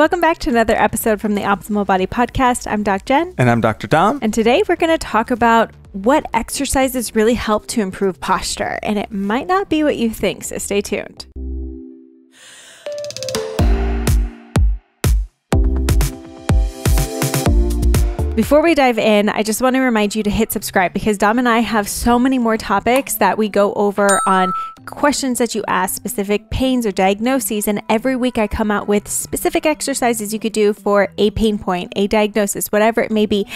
Welcome back to another episode from the Optimal Body Podcast. I'm Doc Jen. And I'm Dr. Dom. And today we're going to talk about what exercises really help to improve posture. And it might not be what you think, so stay tuned. Before we dive in, I just want to remind you to hit subscribe because Dom and I have so many more topics that we go over on questions that you ask, specific pains or diagnoses. And every week I come out with specific exercises you could do for a pain point, a diagnosis, whatever it may be.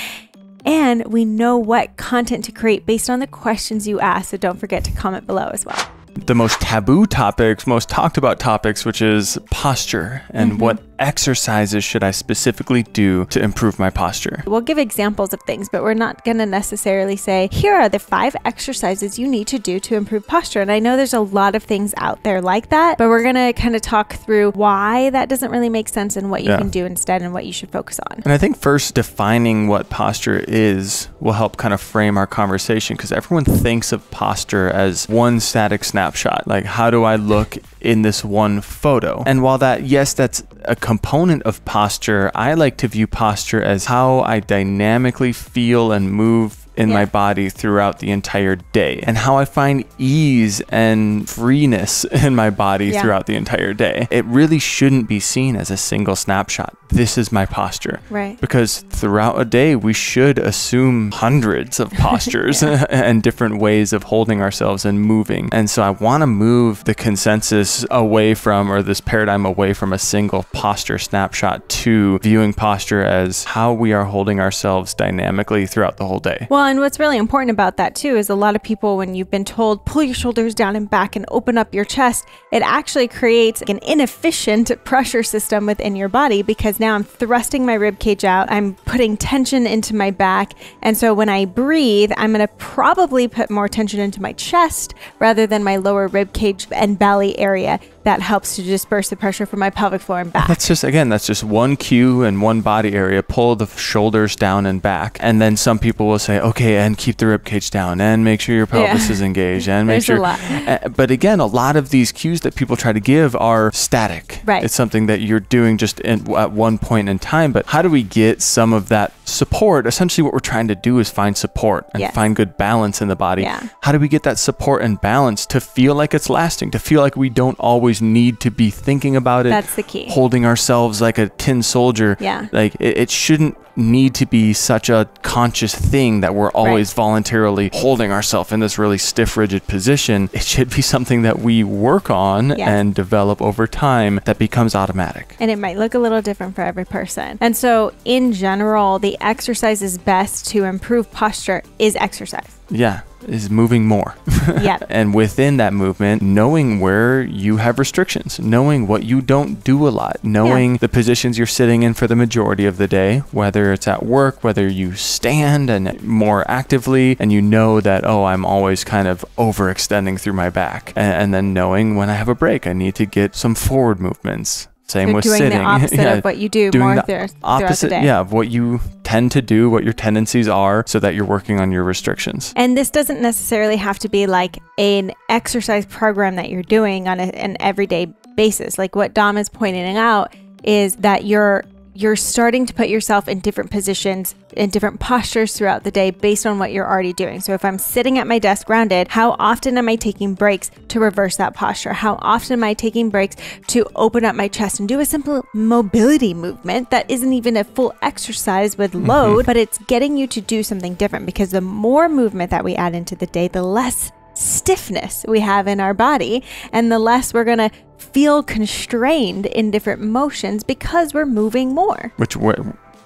And we know what content to create based on the questions you ask. So don't forget to comment below as well the most taboo topics, most talked about topics, which is posture and mm-hmm. what exercises should I specifically do to improve my posture. We'll give examples of things, but we're not going to necessarily say, here are the five exercises you need to do to improve posture. And I know there's a lot of things out there like that, but we're going to kind of talk through why that doesn't really make sense and what you yeah. can do instead and what you should focus on. And I think first defining what posture is will help kind of frame our conversation because everyone thinks of posture as one static snapshot. Like, how do I look in this one photo? And while that, yes, that's a component of posture, I like to view posture as how I dynamically feel and move in yeah. my body throughout the entire day and how I find ease and freeness in my body yeah. throughout the entire day. It really shouldn't be seen as a single snapshot. This is my posture. Right. Because throughout a day, we should assume hundreds of postures and different ways of holding ourselves and moving. And so I want to move the consensus away from, or this paradigm away from a single posture snapshot to viewing posture as how we are holding ourselves dynamically throughout the whole day. Well, and what's really important about that too is a lot of people, when you've been told pull your shoulders down and back and open up your chest, it actually creates an inefficient pressure system within your body because now I'm thrusting my rib cage out, I'm putting tension into my back, and so when I breathe, I'm going to probably put more tension into my chest rather than my lower rib cage and belly area that helps to disperse the pressure from my pelvic floor and back. That's just again, that's just one cue and one body area. Pull the shoulders down and back, and then some people will say, okay, and keep the rib cage down, and make sure your pelvis yeah. is engaged, and make sure. Uh, but again, a lot of these cues that people try to give are static. Right. It's something that you're doing just in, at one point in time. But how do we get some of that support? Essentially, what we're trying to do is find support and yes. find good balance in the body. Yeah. How do we get that support and balance to feel like it's lasting? To feel like we don't always need to be thinking about it. That's the key. Holding ourselves like a tin soldier. Yeah. Like it, it shouldn't need to be such a conscious thing that we're always right. voluntarily holding ourselves in this really stiff, rigid position. It should be something that we work on yes. and develop over time that becomes automatic. And it might look a little different for every person. And so, in general, the exercise is best to improve posture is exercise. Yeah is moving more. Yeah. and within that movement, knowing where you have restrictions, knowing what you don't do a lot, knowing yeah. the positions you're sitting in for the majority of the day, whether it's at work, whether you stand and more actively, and you know that, oh, I'm always kind of overextending through my back. And, and then knowing when I have a break, I need to get some forward movements. Same so with doing sitting. the opposite yeah, of what you do more the opposite, the Yeah, of what you tend to do, what your tendencies are, so that you're working on your restrictions. And this doesn't necessarily have to be like an exercise program that you're doing on a, an everyday basis. Like what Dom is pointing out is that you're you're starting to put yourself in different positions, in different postures throughout the day based on what you're already doing. So if I'm sitting at my desk grounded, how often am I taking breaks to reverse that posture? How often am I taking breaks to open up my chest and do a simple mobility movement that isn't even a full exercise with mm-hmm. load, mm-hmm. but it's getting you to do something different because the more movement that we add into the day, the less stiffness we have in our body and the less we're going to feel constrained in different motions because we're moving more. Which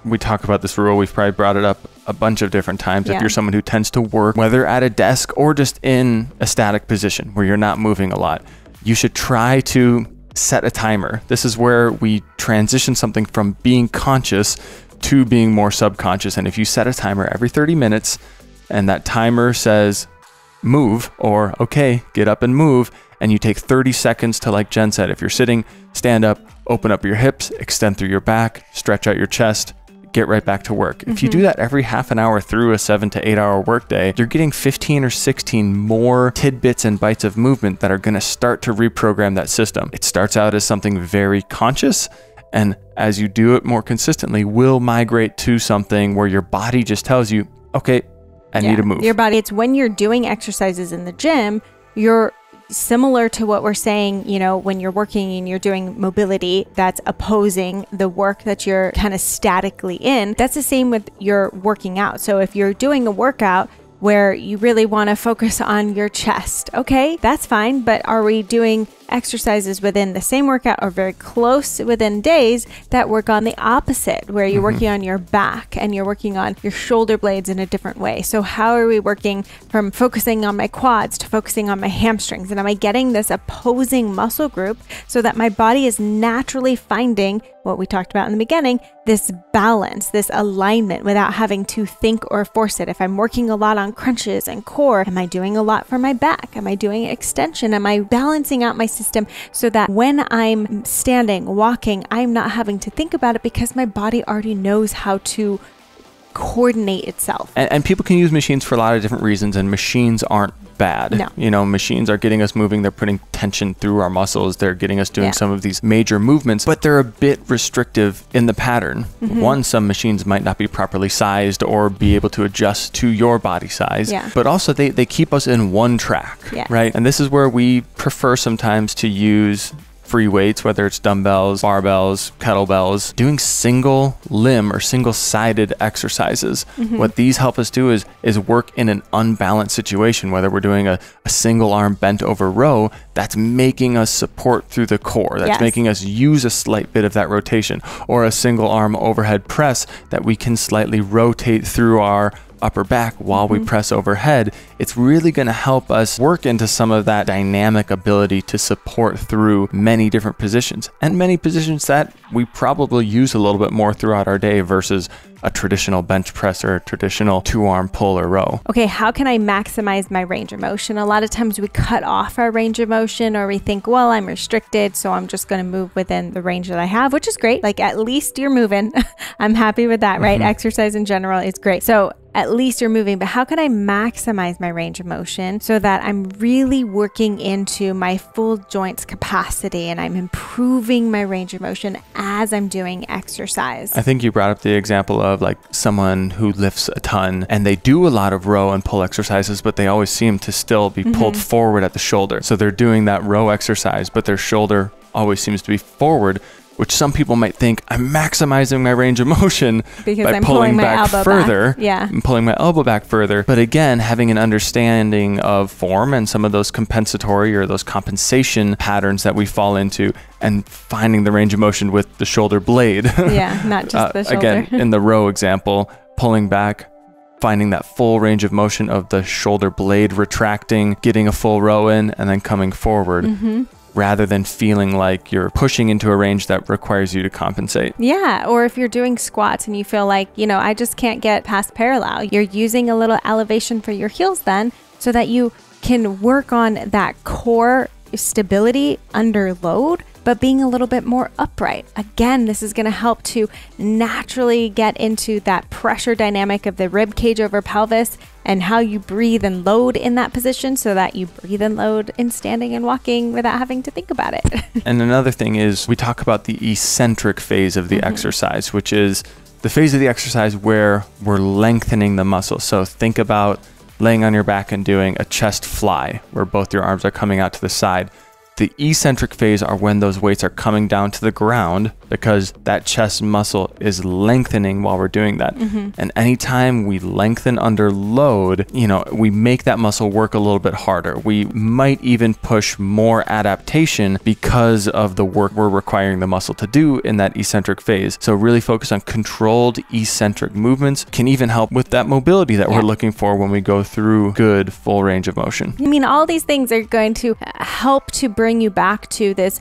we talk about this rule, we've probably brought it up a bunch of different times. Yeah. If you're someone who tends to work, whether at a desk or just in a static position where you're not moving a lot, you should try to set a timer. This is where we transition something from being conscious to being more subconscious. And if you set a timer every 30 minutes and that timer says move or okay, get up and move, and you take 30 seconds to, like Jen said, if you're sitting, stand up, open up your hips, extend through your back, stretch out your chest, get right back to work. If you do mm-hmm. that every half an hour through a seven to eight hour workday, you're getting 15 or 16 more tidbits and bites of movement that are going to start to reprogram that system. It starts out as something very conscious And as you do it more consistently, will migrate to something where your body just tells you, okay, I yeah. need to move. Your body, it's when you're doing exercises in the gym, you're similar to what we're saying, you know, when you're working and you're doing mobility that's opposing the work that you're kind of statically in. That's the same with your working out. So if you're doing a workout, where you really want to focus on your chest. Okay, that's fine, but are we doing exercises within the same workout or very close within days that work on the opposite, where you're mm-hmm. working on your back and you're working on your shoulder blades in a different way. So, how are we working from focusing on my quads to focusing on my hamstrings? And am I getting this opposing muscle group so that my body is naturally finding what we talked about in the beginning this balance, this alignment without having to think or force it? If I'm working a lot on crunches and core, am I doing a lot for my back? Am I doing extension? Am I balancing out my system so that when I'm standing, walking, I'm not having to think about it because my body already knows how to coordinate itself. And, and, people can use machines for a lot of different reasons, and machines aren't bad. No. You know, machines are getting us moving, they're putting tension through our muscles, they're getting us doing yeah. some of these major movements, but they're a bit restrictive in the pattern. Mm-hmm. One, some machines might not be properly sized or be able to adjust to your body size, yeah. but also they, they keep us in one track, yeah. right? And this is where we prefer sometimes to use free weights, whether it's dumbbells, barbells, kettlebells, doing single limb or single sided exercises. Mm-hmm. What these help us do is is work in an unbalanced situation, whether we're doing a, a single arm bent over row, that's making us support through the core. That's yes. making us use a slight bit of that rotation, or a single arm overhead press that we can slightly rotate through our upper back while mm-hmm. we press overhead, it's really going to help us work into some of that dynamic ability to support through many different positions and many positions that we probably use a little bit more throughout our day versus a traditional bench press or a traditional two arm pull or row. Okay, how can I maximize my range of motion? A lot of times we cut off our range of motion or we think, well, I'm restricted, so I'm just going to move within the range that I have, which is great. Like at least you're moving. I'm happy with that, right? Mm-hmm. Exercise in general is great. So at least you're moving, but how can I maximize my range of motion so that I'm really working into my full joints capacity and I'm improving my range of motion as I'm doing exercise? I think you brought up the example of like someone who lifts a ton and they do a lot of row and pull exercises, but they always seem to still be pulled mm-hmm. forward at the shoulder. So they're doing that row exercise, but their shoulder always seems to be forward which some people might think I'm maximizing my range of motion because by I'm pulling, back further. Back. Yeah. I'm pulling my elbow back further. But again, having an understanding of form and some of those compensatory or those compensation patterns that we fall into and finding the range of motion with the shoulder blade. Yeah, not just uh, the shoulder. Again, in the row example, pulling back, finding that full range of motion of the shoulder blade retracting, getting a full row in, and then coming forward. Mm-hmm rather than feeling like you're pushing into a range that requires you to compensate. Yeah. Or if you're doing squats and you feel like, you know, I just can't get past parallel, you're using a little elevation for your heels then so that you can work on that core stability under load but being a little bit more upright. Again, this is going to help to naturally get into that pressure dynamic of the rib cage over pelvis and how you breathe and load in that position so that you breathe and load in standing and walking without having to think about it. and another thing is we talk about the eccentric phase of the mm-hmm. exercise, which is the phase of the exercise where we're lengthening the muscle. So think about laying on your back and doing a chest fly where both your arms are coming out to the side. The eccentric phase are when those weights are coming down to the ground because that chest muscle is lengthening while we're doing that. Mm-hmm. And anytime we lengthen under load, you know, we make that muscle work a little bit harder. We might even push more adaptation because of the work we're requiring the muscle to do in that eccentric phase. So really focus on controlled eccentric movements can even help with that mobility that yeah. we're looking for when we go through good full range of motion. I mean, all these things are going to help to bring bring you back to this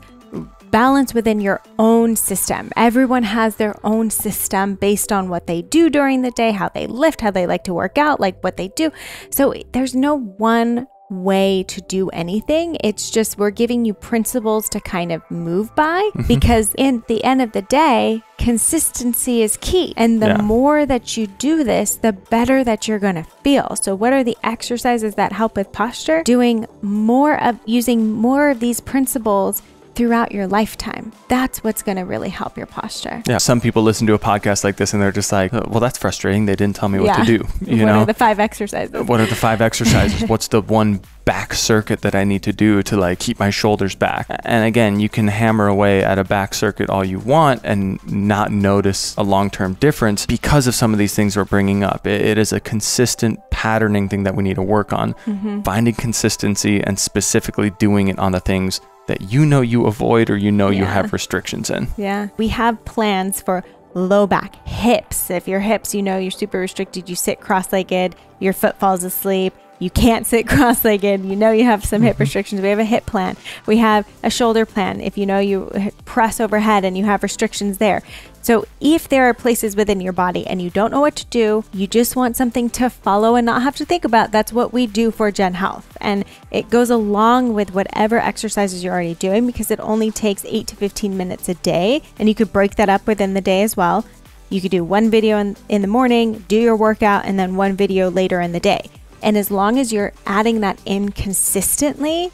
balance within your own system. Everyone has their own system based on what they do during the day, how they lift, how they like to work out, like what they do. So there's no one way to do anything. It's just we're giving you principles to kind of move by mm-hmm. because in the end of the day, consistency is key. And the yeah. more that you do this, the better that you're going to feel. So what are the exercises that help with posture? Doing more of using more of these principles throughout your lifetime. That's what's going to really help your posture. Yeah. Some people listen to a podcast like this and they're just like, well, that's frustrating. They didn't tell me what Yeah. to do. You what know, are the five exercises? what are the five exercises? What's the one back circuit that I need to do to like keep my shoulders back? And again, you can hammer away at a back circuit all you want and not notice a long term difference because of some of these things we're bringing up. It, it is a consistent patterning thing that we need to work on. Mm-hmm. Finding consistency and specifically doing it on the things that you know you avoid or you know you have restrictions in. Yeah. We have plans for low back, hips. If your hips, you know, you're super restricted, you sit cross legged, your foot falls asleep. You can't sit cross legged. You know, you have some hip mm-hmm. restrictions. We have a hip plan. We have a shoulder plan. If you know you press overhead and you have restrictions there. So, if there are places within your body and you don't know what to do, you just want something to follow and not have to think about, that's what we do for Jen Health. And it goes along with whatever exercises you're already doing because it only takes 8 to 15 minutes a day. And you could break that up within the day as well. You could do one video in, in the morning, do your workout, and then one video later in the day. And as long as you're adding that in consistently,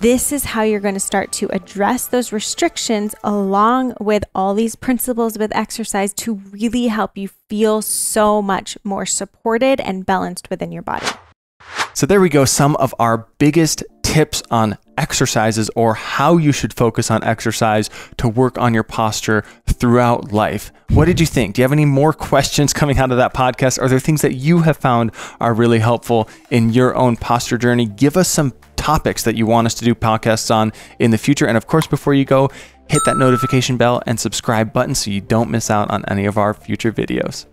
this is how you're going to start to address those restrictions along with all these principles with exercise to really help you feel so much more supported and balanced within your body. So there we go, some of our biggest tips on exercises or how you should focus on exercise to work on your posture throughout life. What did you think? Do you have any more questions coming out of that podcast? Are there things that you have found are really helpful in your own posture journey? Give us some topics that you want us to do podcasts on in the future. And of course, before you go, hit that notification bell and subscribe button so you don't miss out on any of our future videos.